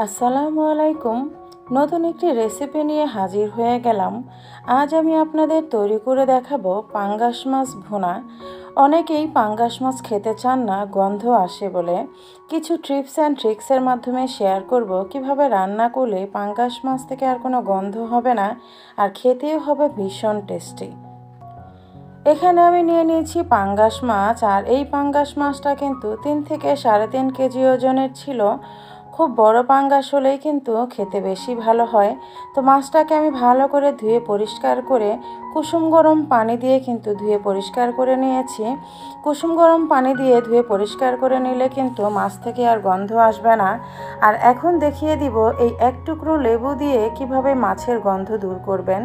আসসালামু আলাইকুম। নতুন একটি রেসিপি নিয়ে হাজির হয়ে গেলাম। আজ আমি আপনাদের তৈরি করে দেখাবো পাঙ্গাস মাছ ভুনা। অনেকেই পাঙ্গাস মাছ খেতে চান না, গন্ধ আসে বলে। কিছু ট্রিপস অ্যান্ড ট্রিক্সের মাধ্যমে শেয়ার করব কীভাবে রান্না করলে পাঙ্গাস মাছ থেকে আর কোনো গন্ধ হবে না, আর খেতেও হবে ভীষণ টেস্টি এখানে আমি নিয়ে নিয়েছি পাঙ্গাস মাছ, আর এই পাঙ্গাস মাছটা কিন্তু তিন থেকে সাড়ে তিন কেজি ওজনের ছিল। খুব বড় পাঙ্গাস হলেই কিন্তু খেতে বেশি ভালো হয়। তো মাছটাকে আমি ভালো করে ধুয়ে পরিষ্কার করে কুসুম গরম পানি দিয়ে কিন্তু ধুয়ে পরিষ্কার করে নিয়েছি। কুসুম গরম পানি দিয়ে ধুয়ে পরিষ্কার করে নিলে কিন্তু মাছ থেকে আর গন্ধ আসবে না। আর এখন দেখিয়ে দিব এই এক টুকরো লেবু দিয়ে কীভাবে মাছের গন্ধ দূর করবেন।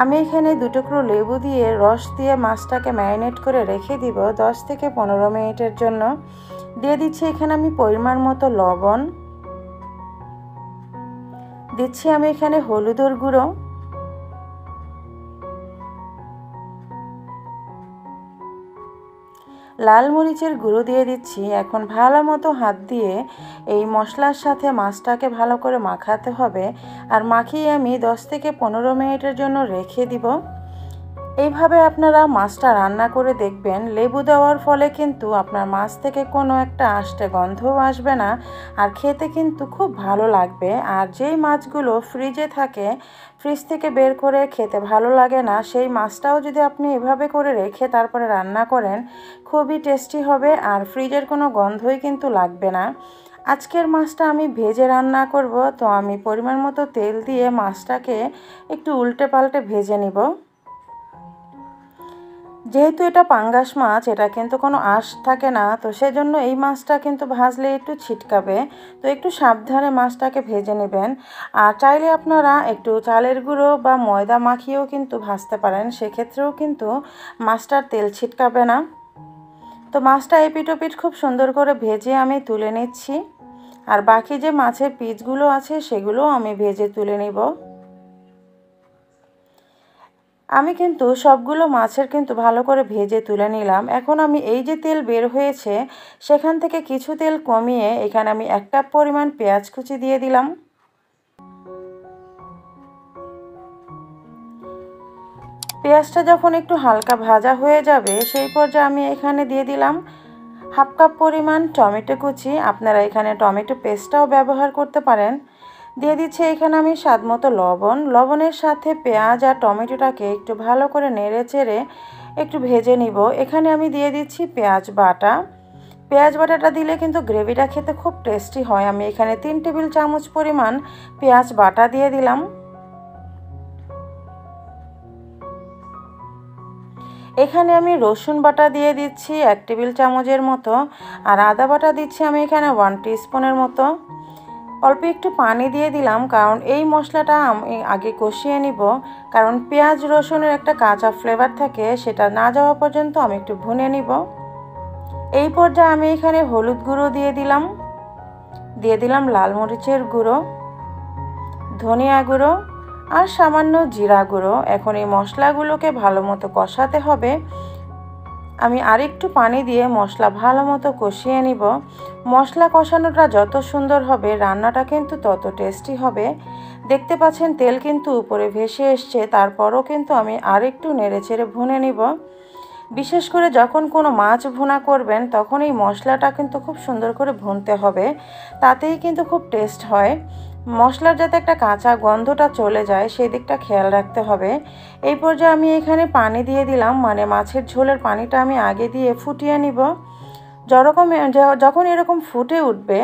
আমি এখানে দু টুকরো লেবু দিয়ে রস দিয়ে মাছটাকে ম্যারিনেট করে রেখে দিব দশ থেকে পনেরো মিনিটের জন্য। দিয়ে দিচ্ছি এখানে আমি পরিমাণ মতো লবণ। দিচ্ছি আমি এখানে হলুদর গুঁড়ো। লাল মরিচের গুঁড়ো দিয়ে দিচ্ছি। এখন ভালো মতো হাত দিয়ে এই মশলার সাথে মাছটাকে ভালো করে মাখাতে হবে। আর মাখিয়ে আমি দশ থেকে পনেরো মিনিটের জন্য রেখে দিব। এইভাবে আপনারা মাছটা রান্না করে দেখবেন, লেবু দেওয়ার ফলে কিন্তু আপনার মাছ থেকে কোনো একটা আষ্টে গন্ধও আসবে না আর খেতে কিন্তু খুব ভালো লাগবে। আর যেই মাছগুলো ফ্রিজে থাকে ফ্রিজ থেকে বের করে খেতে ভালো লাগে না, সেই মাছটাও যদি আপনি এভাবে করে রেখে তারপরে রান্না করেন, খুবই টেস্টি হবে আর ফ্রিজের কোনো গন্ধই কিন্তু লাগবে না। আজকের মাছটা আমি ভেজে রান্না করব, তো আমি পরিমাণ মতো তেল দিয়ে মাছটাকে একটু উল্টে পাল্টে ভেজে নিব। যেহেতু এটা পাঙ্গাস মাছ, এটা কিন্তু কোনো আঁশ থাকে না, তো সেজন্য এই মাছটা কিন্তু ভাজলে একটু ছিটকাবে। তো একটু সাবধানে মাছটাকে ভেজে নেবেন। আর চাইলে আপনারা একটু চালের গুঁড়ো বা ময়দা মাখিয়েও কিন্তু ভাজতে পারেন, সেক্ষেত্রেও কিন্তু মাছটার তেল ছিটকাবে না। তো মাছটা এপিটোপিট খুব সুন্দর করে ভেজে আমি তুলে নিচ্ছি। আর বাকি যে মাছের পিসগুলো আছে, সেগুলোও আমি ভেজে তুলে নিব। আমি কিন্তু সবগুলো মাছের কিন্তু ভালো করে ভেজে তুলে নিলাম। এখন আমি এই যে তেল বের হয়েছে, সেখান থেকে কিছু তেল কমিয়ে এখানে আমি এক কাপ পরিমাণ পেঁয়াজ কুচি দিয়ে দিলাম। পেঁয়াজটা যখন একটু হালকা ভাজা হয়ে যাবে, সেই পর্যায়ে আমি এখানে দিয়ে দিলাম হাফ কাপ পরিমাণ টমেটো কুচি। আপনারা এখানে টমেটো পেস্টটাও ব্যবহার করতে পারেন। দিয়ে দিচ্ছি এখানে আমি স্বাদ মতো লবণ। লবণের সাথে পেঁয়াজ আর টমেটোটাকে একটু ভালো করে নেড়ে চেড়ে একটু ভেজে নিব। এখানে আমি দিয়ে দিচ্ছি পেঁয়াজ বাটা। পেঁয়াজ বাটাটা দিলে কিন্তু গ্রেভিটা খেতে খুব টেস্টি হয়। আমি এখানে তিন টেবিল চামচ পরিমাণ পেঁয়াজ বাটা দিয়ে দিলাম। এখানে আমি রসুন বাটা দিয়ে দিচ্ছি এক টেবিল চামচের মতো। আর আদা বাটা দিচ্ছি আমি এখানে ওয়ান টিস্পুনের মতো। অল্প একটু পানি দিয়ে দিলাম, কারণ এই মশলাটা আমি আগে কষিয়ে নিব। কারণ পেঁয়াজ রসুনের একটা কাঁচা ফ্লেভার থাকে, সেটা না যাওয়া পর্যন্ত আমি একটু ভুনে নিব। এই পর্যায়ে আমি এখানে হলুদ গুঁড়ো দিয়ে দিলাম। দিয়ে দিলাম লাল মরিচের গুঁড়ো, ধনিয়া গুঁড়ো আর সামান্য জিরা গুঁড়ো। এখন এই মশলাগুলোকে ভালো মতো কষাতে হবে। আমি আরেকটু পানি দিয়ে মশলা ভালো মতো কষিয়ে নিব। মশলা কষানোটা যত সুন্দর হবে, রান্নাটা কিন্তু তত টেস্টি হবে। দেখতে পাচ্ছেন, তেল কিন্তু উপরে ভেসে এসছে, তারপরও কিন্তু আমি আরেকটু নেড়ে চেড়ে ভুনে নিব। বিশেষ করে যখন কোনো মাছ ভুনা করবেন, তখন এই মশলাটা কিন্তু খুব সুন্দর করে ভুনতে হবে, তাতেই কিন্তু খুব টেস্ট হয়। মশলার যাতে একটা কাঁচা গন্ধটা চলে যায় সেই দিকটা খেয়াল রাখতে হবে। এই পর্যায়ে আমি এখানে পানি দিয়ে দিলাম মানে মাছের ঝোলের পানিটা আমি আগে দিয়ে ফুটিয়ে নিব। যরকম যখন এরকম ফুটে উঠবে,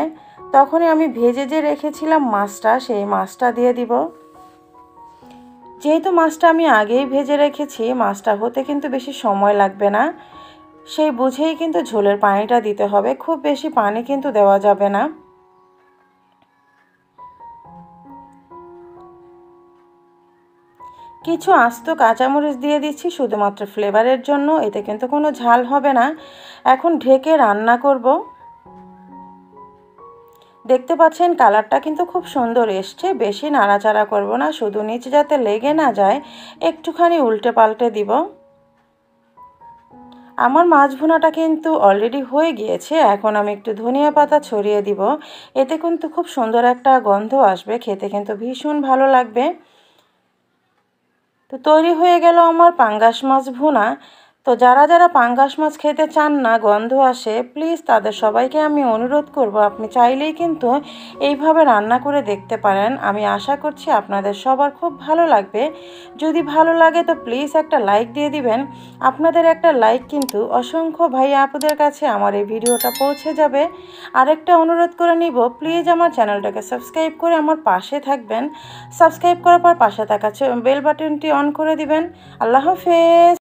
তখনই আমি ভেজে যে রেখেছিলাম মাছটা, সেই মাছটা দিয়ে দিব। যেহেতু মাছটা আমি আগেই ভেজে রেখেছি, মাছটা হতে কিন্তু বেশি সময় লাগবে না। সেই বুঝেই কিন্তু ঝোলের পানিটা দিতে হবে, খুব বেশি পানি কিন্তু দেওয়া যাবে না। কিছু আস্ত কাঁচামরিচ দিয়ে দিচ্ছি শুধুমাত্র ফ্লেভারের জন্য, এতে কিন্তু কোনো ঝাল হবে না। এখন ঢেকে রান্না করব। দেখতে পাচ্ছেন কালারটা কিন্তু খুব সুন্দর এসছে, বেশি নাড়াচাড়া করব না, শুধু নিচে যাতে লেগে না যায়, একটুখানি উল্টে পাল্টে দিব। আমার মাছ ভুনাটা কিন্তু অলরেডি হয়ে গিয়েছে, এখন আমি একটু ধনিয়া পাতা ছড়িয়ে দিব। এতে কিন্তু খুব সুন্দর একটা গন্ধ আসবে, খেতে কিন্তু ভীষণ ভালো লাগবে। তো তৈরি হয়ে গেল আমার পাঙ্গাস মাছ ভুনা। তো যারা যারা পাঙ্গাস মাছ খেতে চান না, গন্ধ আসে প্লিজ তাদের সবাইকে আমি অনুরোধ করব, আপনি চাইলেই কিন্তু এইভাবে রান্না করে দেখতে পারেন। আমি আশা করছি আপনাদের সবার খুব ভালো লাগবে। যদি ভালো লাগে তো প্লিজ একটা লাইক দিয়ে দিবেন। আপনাদের একটা লাইক কিন্তু অসংখ্য ভাই আপুদের কাছে আমার এই ভিডিওটা পৌঁছে যাবে। আরেকটা অনুরোধ করে নিব প্লিজ আমার চ্যানেলটাকে সাবস্ক্রাইব করে আমার পাশে থাকবেন। সাবস্ক্রাইব করার পর পাশে থাকা বেল বাটনটি অন করে দিবেন। আল্লাহ হাফেজ!